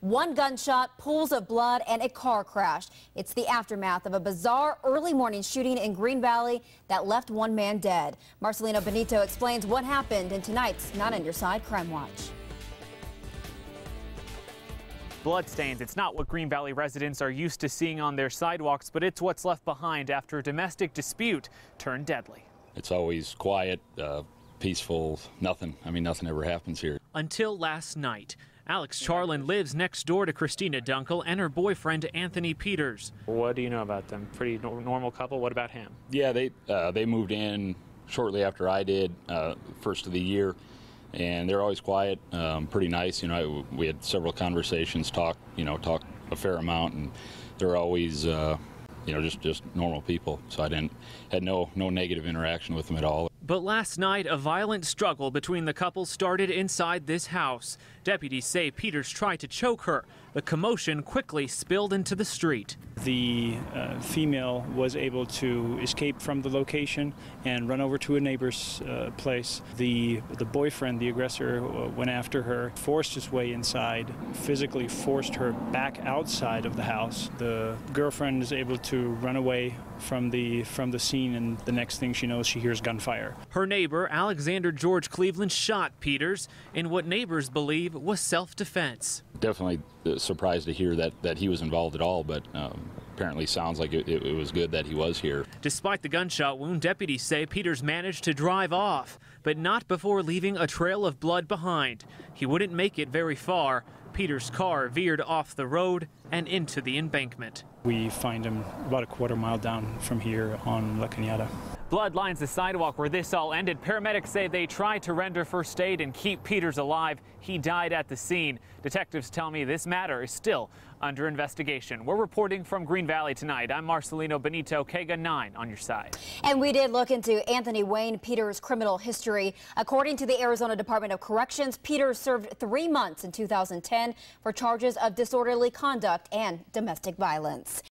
One gunshot, pools of blood, and a car crash. It's the aftermath of a bizarre early morning shooting in Green Valley that left one man dead. Marcelino Benito explains what happened in tonight's Not on Your Side Crime Watch. Bloodstains. It's not what Green Valley residents are used to seeing on their sidewalks, but it's what's left behind after a domestic dispute turned deadly. It's always quiet, uh, peaceful, nothing. I mean, nothing ever happens here. Until last night. Alex Charlin lives next door to Christina Dunkel and her boyfriend Anthony Peters. What do you know about them? Pretty normal couple. What about him? Yeah, they uh, they moved in shortly after I did, uh, first of the year, and they're always quiet, um, pretty nice. You know, we had several conversations, talk, you know, talk a fair amount, and they're always. Uh, you know, just just normal people. So I didn't had no no negative interaction with them at all. But last night, a violent struggle between the couple started inside this house. Deputies say Peters tried to choke her. The commotion quickly spilled into the street. The uh, female was able to escape from the location and run over to a neighbor's uh, place. The the boyfriend, the aggressor, uh, went after her, forced his way inside, physically forced her back outside of the house. The girlfriend is able to run away from the from the scene, and the next thing she knows, she hears gunfire. Her neighbor, Alexander George Cleveland, shot Peters in what neighbors believe was self-defense. Definitely uh, surprised to hear that that he was involved at all, but. Um, apparently sounds like it, it, was good that he was here. Despite the gunshot wound, deputies say Peters managed to drive off, but not before leaving a trail of blood behind. He wouldn't make it very far. Peters' car veered off the road and into the embankment. We find him about a quarter mile down from here on La Cañada. Blood lines the sidewalk where this all ended. Paramedics say they tried to render first aid and keep Peters alive. He died at the scene. Detectives tell me this matter is still under investigation. We're reporting from Green Valley tonight. I'm Marcelino Benito, KGUN 9 on your side. And we did look into Anthony Wayne Peters' criminal history. According to the Arizona Department of Corrections, Peters served three months in 2010 for charges of disorderly conduct and domestic violence.